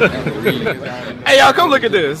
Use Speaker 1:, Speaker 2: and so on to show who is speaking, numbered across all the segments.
Speaker 1: hey, y'all, come look at this.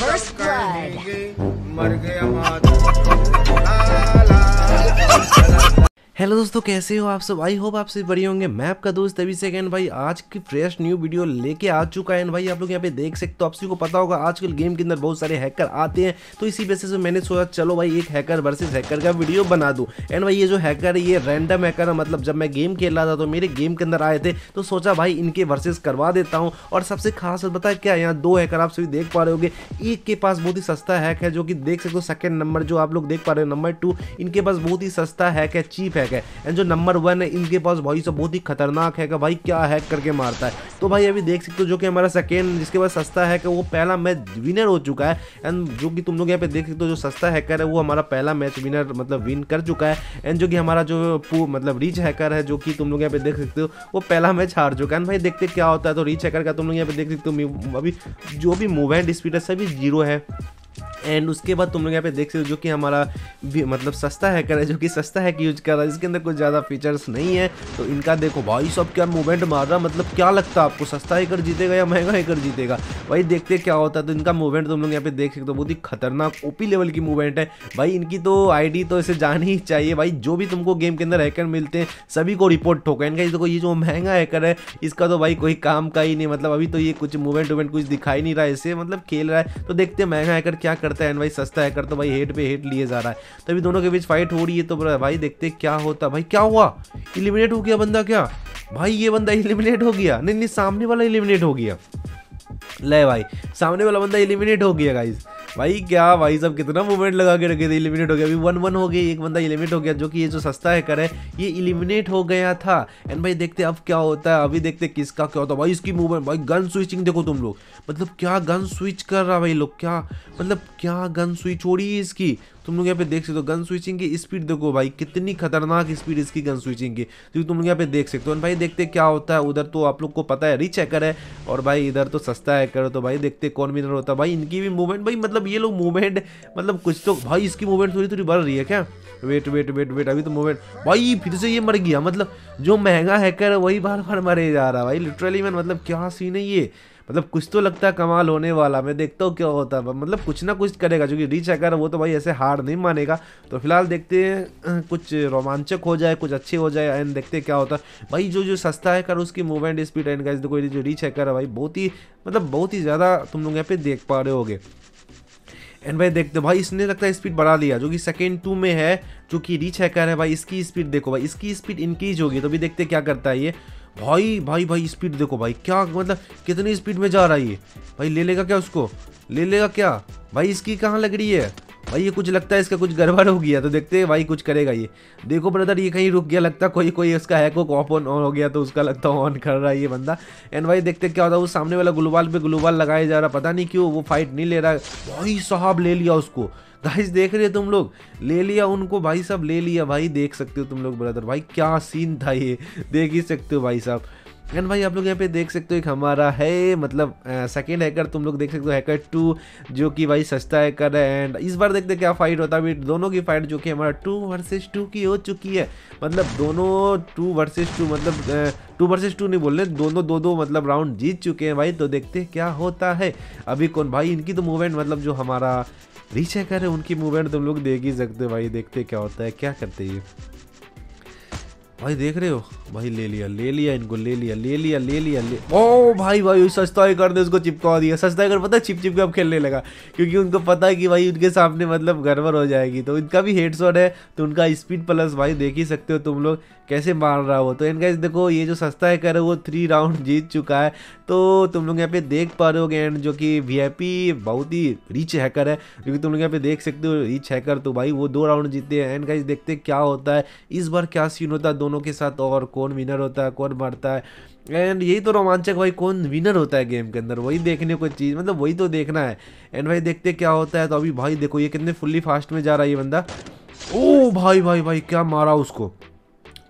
Speaker 2: First blood.
Speaker 3: Hello दोस्तों, कैसे हो आप सब? आई होप आप सब बढ़िया होंगे। मैं आपका दोस्त अभी से सेकंड भाई, आज की फ्रेश न्यू वीडियो लेके आ चुका है। भाई, आप लोग यहाँ पे देख सकते हो, आप सभी को पता होगा, आजकल गेम के अंदर बहुत सारे हैकर आते हैं। तो इसी बेसिस पे मैंने सोचा, चलो भाई, एक हैकर वर्सेस हैकर का वीडियो बना दूँ। एंड भाई, ये जो हैकर है, ये रैंडम हैकर है। मतलब जब मैं गेम खेल रहा था तो मेरे गेम के अंदर आए थे। तो सोचा, भाई, इनके वर्सेज करवा देता हूँ। और सबसे खास बात बता क्या? यहाँ दो हैकर आप सभी देख पा रहे होगे। एक के पास बहुत ही सस्ता हैक है, जो कि देख सकते हो सेकंड नंबर जो आप लोग देख पा रहे हो नंबर टू इनके पास बहुत ही सस्ता हैक है चीप हैक है। एंड जो नंबर वन है, इनके पास सब बहुत ही खतरनाक है कि भाई क्या हैक करके मारता है। तो भाई अभी देख सकते हो जो कि हमारा सेकेंड जिसके पास सस्ता है वो पहला मैच विनर हो चुका है। एंड जो कि तुम लोग यहाँ पे देख सकते हो जो सस्ता हैकर है, वो हमारा पहला मैच विनर मतलब विन कर चुका है। एंड जो कि हमारा जो मतलब रीच हैकर है, जो कि तुम लोग यहाँ पे देख सकते हो, वो पहला मैच हार चुका है। And भाई देखते क्या होता है तो रीच हैकर का तुम लोग यहाँ पे देख सकते हो, अभी जो भी मूवमेंट स्पीड है, सभी ज़ीरो है। एंड उसके बाद तुम लोग यहाँ पे देख सकते हो जो कि हमारा मतलब सस्ता हैकर है, जो कि सस्ता हैक यूज़ कर रहा है इसके अंदर कुछ ज़्यादा फीचर्स नहीं है। तो इनका देखो, भाई सब क्या मूवमेंट मार रहा मतलब क्या लगता है आपको? सस्ता हैकर जीतेगा या महँगा हैकर जीतेगा? भाई देखते क्या होता है। तो इनका मूवमेंट तुम लोग यहाँ पे देख सकते हो, बहुत ही खतरनाक ओपी लेवल की मूवमेंट है। भाई इनकी तो आईडी तो इसे जानी ही चाहिए। भाई जो भी तुमको गेम के अंदर हैकर मिलते हैं, सभी को रिपोर्ट ठोका इनका देखो, ये जो महँगा हैकर है, इसका तो भाई कोई काम का ही नहीं मतलब अभी तो ये कुछ मूवमेंट वूवमेंट कुछ दिखाई नहीं रहा है इसे मतलब खेल रहा है। तो देखते महँगा हैकर क्या करता है एंड भाई सस्ता हैकर तो भाई हेड पे हेड लिए जा रहा है। तभी अभी दोनों के बीच फाइट हो रही है तो भाई देखते क्या होता। भाई क्या हुआ? इलिमिनेट हो गया बंदा क्या? भाई ये बंदा इलिमिनेट हो गया। नहीं नहीं, सामने वाला इलिमिनेट हो गया। ले भाई, सामने वाला बंदा इलिमिनेट हो गया गाइस भाई क्या भाई सब कितना मूवमेंट लगा के रखे थे इलिमिनेट हो गया। अभी वन वन हो गई एक बंदा इलिमिनेट हो गया, जो कि ये जो सस्ता है करे, ये इलिमिनेट हो गया था। एंड भाई देखते अब क्या होता है, अभी देखते किसका क्या होता है। भाई इसकी मूवमेंट भाई गन स्विचिंग देखो तुम लोग। मतलब क्या गन स्विच कर रहा भाई लोग, क्या? मतलब क्या गन स्विच हो रही है इसकी? तुम लोग यहाँ पे देख सकते हो गन स्विचिंग की स्पीड देखो भाई, कितनी खतरनाक स्पीड इसकी गन स्विचिंग की। तो तुम लोग यहाँ पे देख सकते हो। भाई देखते क्या होता है, उधर तो आप लोग को पता है रिच हैकर है, और भाई इधर तो सस्ता हैकर तो भाई देखते कौन विनर होता है। भाई इनकी भी मूवमेंट भाई मतलब ये लोग मूवमेंट मतलब कुछ तो भाई इसकी मूवमेंट थोड़ी थोड़ी बढ़ रही है क्या? वेट वेट वेट वेट अभी तो मूवमेंट भाई फिर से ये मर गया मतलब जो महँगा हैकर है वही बार बार मरे जा रहा है भाई लिटरली मैन मतलब क्या सीन है ये? मतलब कुछ तो लगता है कमाल होने वाला, मैं देखता हूँ क्या होता है। मतलब कुछ ना कुछ करेगा, क्योंकि रीच हैकर है वो तो भाई ऐसे हार नहीं मानेगा। तो फ़िलहाल देखते हैं कुछ रोमांचक हो जाए, कुछ अच्छे हो जाए एंड देखते हैं क्या होता है। भाई जो जो सस्ता हैकर उसकी मूवमेंट स्पीड एंड गाइस देखो जो रीच हैकर है भाई, बहुत ही मतलब बहुत ही ज़्यादा तुम लोग यहाँ पे देख पा रहे होगे। एंड भाई देखते हो भाई इसने लगता है स्पीड बढ़ा लिया जो कि सेकेंड टू में है, जो कि रीच हैकर है भाई, इसकी स्पीड देखो भाई, इसकी स्पीड इंक्रीज होगी तो भी देखते क्या करता है ये। भाई भाई भाई स्पीड देखो भाई, क्या मतलब कितनी स्पीड में जा रहा है ये? भाई, ले लेगा क्या उसको? ले लेगा क्या? भाई, इसकी कहाँ लग रही है? भाई, ये कुछ लगता है इसका कुछ गड़बड़ हो गया तो देखते हैं भाई कुछ करेगा ये। देखो ब्रदर ये कहीं रुक गया, लगता कोई कोई उसका हैक ऑफ़ ऑन हो गया तो उसका लगता है ऑन कर रहा है ये बंदा। एंड भाई, देखते क्या होता है, वो सामने वाला ग्लोबाल पे ग्लोबाल लगाया जा रहा, पता नहीं क्यों, वो फाइट नहीं ले रहा भाई, साहब ले लिया उसको। गाइस देख रहे हो तुम लोग? ले लिया उनको भाई साहब, ले लिया भाई, देख सकते हो तुम लोग ब्रदर भाई, क्या सीन था ये? देख ही सकते हो भाई साहब। एंड भाई, आप लोग यहाँ पे देख सकते हो एक हमारा है मतलब सेकेंड हैकर तुम लोग देख सकते हो हैकर टू जो कि भाई सस्ता हैकर है। एंड इस बार देखते क्या फाइट होता है। दोनों की फाइट जो कि हमारा टू वर्सेस टू की हो चुकी है। मतलब दोनों टू वर्सेस टू मतलब टू वर्सेस टू नहीं बोल रहे, दोनों दो दो मतलब राउंड जीत चुके हैं भाई। तो देखते क्या होता है। अभी कौन, भाई, इनकी तो मूवमेंट मतलब जो हमारा रीच हैकर है उनकी मूवमेंट तुम लोग देख ही सकते हो भाई, देखते क्या होता है, क्या करते हैं ये। भाई देख रहे हो? भाई ले लिया ले लिया इनको, ले लिया ले लिया ले लिया, ले ओ भाई भाई सस्ता ही कर दे उसको चिपका दिया। सस्ता ही कर, पता है चिप चिप के अब खेलने लगा। क्योंकि उनको पता है कि भाई उनके सामने मतलब गड़बड़ हो जाएगी। तो इनका भी हेड शॉट है तो उनका स्पीड प्लस भाई देख ही सकते हो तुम लोग कैसे मार रहा हो। तो इनका देखो, ये जो सस्ता है कर वो थ्री राउंड जीत चुका है। तो तुम लोग यहाँ पे देख पा रहे होगे एंड जो कि वीआईपी बहुत ही रिच हैकर है। क्योंकि तुम लोग यहाँ पे देख सकते हो रिच हैकर तो भाई वो दो राउंड जीते हैं। एंड गाइस देखते क्या होता है। इस बार क्या सीन होता है दोनों के साथ और कौन विनर होता है, कौन मरता है। एंड यही तो रोमांचक भाई, कौन विनर होता है गेम के अंदर। वही देखने को चीज़ मतलब वही तो देखना है। एंड भाई देखते क्या होता है। तो अभी भाई देखो, ये कितने फुल्ली फास्ट में जा रहा है ये बंदा। ओ भाई भाई भाई, क्या मारा उसको।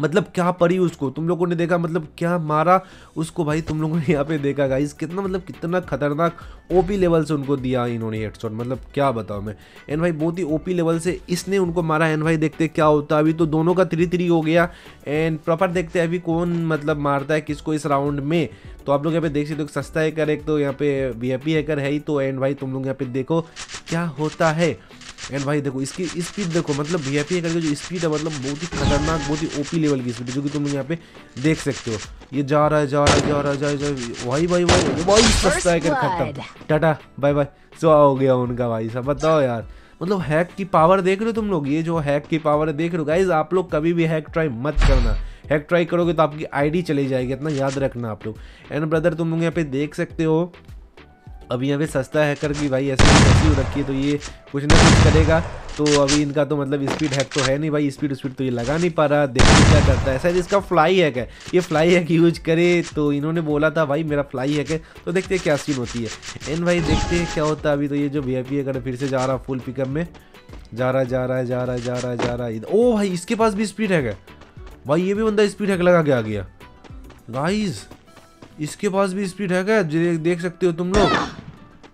Speaker 3: मतलब क्या पड़ी उसको? तुम लोगों ने देखा? मतलब क्या मारा उसको भाई? तुम लोगों ने यहाँ पे देखा गाइस कितना मतलब कितना खतरनाक ओपी लेवल से उनको दिया इन्होंने हेडशॉट मतलब क्या बताऊँ मैं? एन भाई बहुत ही ओपी लेवल से इसने उनको मारा। एन भाई देखते क्या होता है? अभी तो दोनों का थ्री थ्री हो गया। एंड प्रॉपर देखते अभी कौन मतलब मारता है किसको इस राउंड में। तो आप लोग यहाँ पे देख सकते हो, सस्ता हैकर एक तो यहाँ पे वी हैकर है ही तो। एंड भाई तुम लोग यहाँ पे देखो क्या होता है। एंड भाई देखो इसकी स्पीड देखो मतलब वी आई करके जो स्पीड है मतलब बहुत ही खतरनाक बहुत ही ओपी लेवल की स्पीड जो कि तुम यहाँ पे देख सकते हो। ये जा रहा है जा रहा है जा रहा है जा जा भाई भाई भाई भाई सस्ता है कर खत्म। टाटा बाय बाय सो हो गया उनका भाई साहब बताओ यार। मतलब हैक की पावर देख रहे हो तुम लोग? ये जो हैक की पावर है देख रहे हो गाइज़ आप लोग कभी भी हैक ट्राई मत करना। हैक ट्राई करोगे तो आपकी आईडी चली जाएगी इतना याद रखना आप लोग। एंड ब्रदर तुम लोग यहाँ पे देख सकते हो अभी पे सस्ता हैकर की भाई, ऐसे ऐसी रखी है तो ये कुछ ना कुछ करेगा। तो अभी इनका तो मतलब स्पीड हैक तो है नहीं भाई स्पीड स्पीड तो ये लगा नहीं पा रहा देखिए क्या करता है। शायद इसका फ्लाई हैक है, ये फ्लाई हैक यूज़ करे तो इन्होंने बोला था, भाई, मेरा फ्लाई हैक है। तो देखते हैं क्या सीन होती है। एन भाई, देखते हैं क्या होता है अभी तो ये जो वी आई फिर से जा रहा फुल पिकअप में। जा रहा जा रहा जा रहा जा रहा जा रहा ओ भाई, इसके पास भी स्पीड हैक है। भाई, ये भी बंदा स्पीड हैक लगा के आ गया। गाइज़ इसके पास भी स्पीड है क्या देख सकते हो तुम लोग।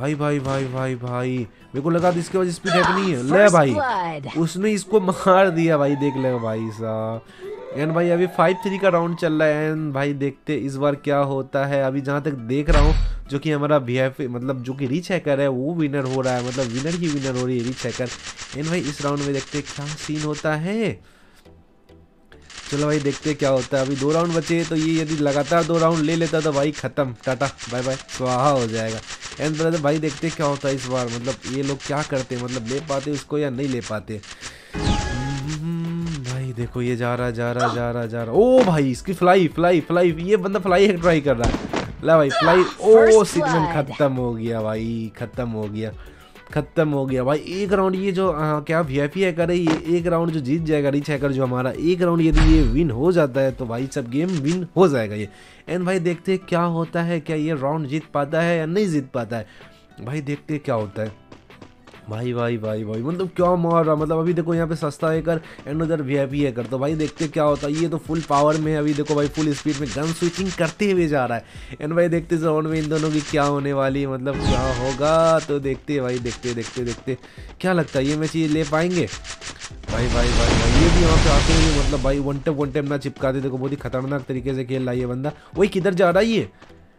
Speaker 3: भाई भाई भाई भाई भाई। मेरे को लगा इसके बाद स्पीड हैक नहीं है। ले भाई। उसने इसको मार दिया भाई देख ले भाई साहब। एंड भाई अभी फाइव थ्री का राउंड चल रहा है। एंड भाई देखते इस बार क्या होता है। अभी जहाँ तक देख रहा हूँ जो कि हमारा वी मतलब जो कि रिच हैकर है वो विनर हो रहा है। मतलब विनर ही विनर हो रही है रिच हैकर एंड भाई इस राउंड में देखते क्या सीन होता है। चलो भाई देखते क्या होता है। अभी दो राउंड बचे तो ये यदि लगातार दो राउंड ले लेता तो भाई खत्म। टाटा बाय बाय स्वाहा हो जाएगा। एंड ब्रदर भाई देखते क्या होता है इस बार। मतलब ये लोग क्या करते हैं? मतलब ले पाते उसको या नहीं ले पाते? हम्म, भाई देखो ये जा रहा जा रहा जा रहा जा रहा। ओ भाई इसकी फ्लाई फ्लाई फ्लाई ये बंदा फ्लाई ट्राई कर रहा है। ला भाई फ्लाई ओ सिग्नल खत्म हो गया भाई खत्म हो गया। खत्म हो गया। भाई एक राउंड ये जो आ, क्या वी पी हैकर है? ये एक राउंड जो जीत जाएगा रिच हैकर जो हमारा एक राउंड यदि ये विन हो जाता है तो भाई सब गेम विन हो जाएगा ये। एंड भाई देखते हैं क्या होता है क्या ये राउंड जीत पाता है या नहीं जीत पाता है। भाई देखते क्या होता है। भाई भाई भाई भाई मतलब क्या मार रहा? मतलब अभी देखो यहाँ पे सस्ता है कर एंड उधर वी आई है कर। तो भाई देखते क्या होता है, ये तो फुल पावर में अभी देखो भाई फुल स्पीड में गन स्विचिंग करते हुए जा रहा है। एंड भाई देखते राउंड में इन दोनों की क्या होने वाली है मतलब क्या होगा? तो देखते भाई, देखते देखते देखते। क्या लगता है, ये मैच ये ले पाएँगे? भाई भाई भाई भाई, ये भी यहाँ पे आते हुए मतलब भाई वन टेप वन टेप ना चिपका दे देखो बहुत ही खतरनाक तरीके से खेल रहा है ये बंदा। वही किधर जा रहा है ये?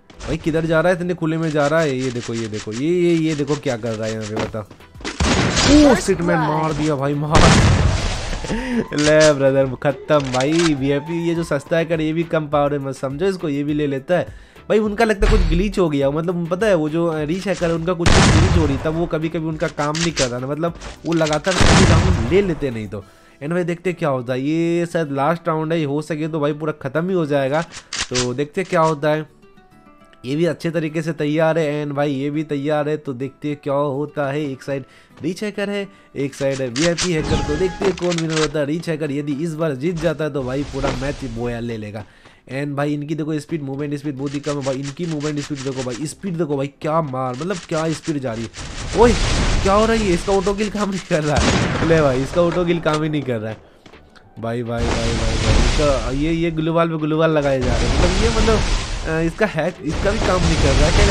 Speaker 3: भाई, किधर जा रहा है? इतने खुले में जा रहा है। ये देखो ये देखो, ये ये ये देखो क्या कर रहा है यहाँ पे बता ओ सिटमैन मार दिया भाई मार। ले ब्रदर खत्म भाई वीआईपी ये जो सस्ता है कर ये भी कम पावर है मत समझो इसको ये भी ले लेता है। भाई उनका लगता है कुछ ग्लीच हो गया मतलब पता है वो जो रीच है कर उनका कुछ ग्लीच हो रही था वो कभी कभी उनका काम नहीं कर रहा मतलब वो लगातार कभी राउंड ले लेते नहीं तो। एंड भाई देखते क्या होता है ये शायद लास्ट राउंड है हो सके तो भाई पूरा ख़त्म ही हो जाएगा तो देखते क्या होता है। ये भी अच्छे तरीके से तैयार है एंड भाई ये भी तैयार है तो देखते हैं क्या होता है। एक साइड रीच हैकर है, एक साइड है वीआईपी हैकर तो देखते हैं कौन विनर होता है। रीच हैकर यदि इस बार जीत जाता है तो भाई पूरा मैच बोया ले लेगा। एंड भाई इनकी देखो स्पीड मूवमेंट स्पीड बहुत ही कम है। भाई इनकी मूवमेंट स्पीड देखो भाई स्पीड देखो भाई, क्या मार मतलब क्या स्पीड जा रही है। ओए, क्या हो रहा है इसका ऑटो किल काम नहीं कर रहा है। ले भाई, इसका ऑटो किल काम ही नहीं कर रहा है। भाई भाई भाई भाई भाई, इसका ये ये ग्लूवाल पे ग्लूवाल लगाए जा रहे हैं। मतलब ये मतलब इसका हैक इसका भी काम नहीं कर रहा है क्या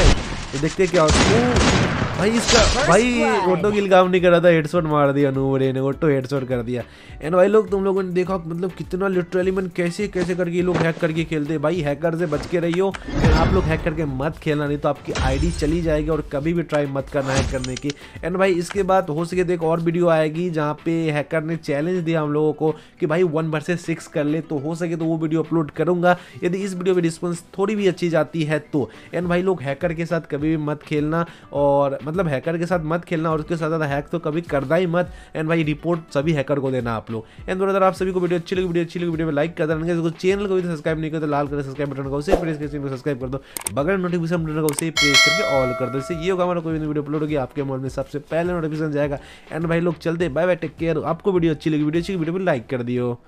Speaker 3: तो देखते क्या होता है। भाई इसका भाई ऑटो किल काम नहीं कर रहा था हेडशॉट मार दिया नूबरे ने ऑटो हेडशॉट कर दिया। एंड भाई लोग तुम लोगों ने देखा मतलब कितना लिटरली मन कैसे कैसे करके ये लोग हैक करके खेलते हैं। भाई हैकर से बच के रहियो आप लोग हैक करके मत खेलना नहीं तो आपकी आईडी चली जाएगी और कभी भी ट्राई मत करना हैक करने की। एंड भाई इसके बाद हो सके तो एक और वीडियो आएगी जहाँ पे हैकर ने चैलेंज दिया हम लोगों को कि भाई वन वर्सेस सिक्स कर ले। तो हो सके तो वो वीडियो अपलोड करूँगा। यदि इस वीडियो में रिस्पॉन्स थोड़ी भी अच्छी जाती है तो। एंड भाई लोग हैकर के साथ कभी भी मत खेलना और मतलब हैकर के साथ मत खेलना और उसके साथ ज़्यादा हैक तो कभी करना ही मत। एंड भाई रिपोर्ट सभी हैकर को देना आप लोग। एंड ब्रदर आप सभी को वीडियो अच्छी लगी, वीडियो अच्छी लगी, वीडियो में लाइक कर देना चैनल को भी सब्सक्राइब नहीं कर तो लाल कर सब्सक्राइब बटन को उसे प्रेस करके सब्सक्राइब कर दो। बगैर नोटिफिकेशन बटन को उसे प्रेस करके ऑल कर दो। इससे ये होगा, हमारा कोई वीडियो अपलोड होगी, आपके मोबाइल में सबसे पहले नोटिफिकेशन जाएगा। एंड भाई, लोग चलते बाय बाय टेक केयर आपको वीडियो अच्छी लगी, वीडियो अच्छी वीडियो में लाइक कर दियो।